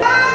Bye.